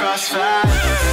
crossfire.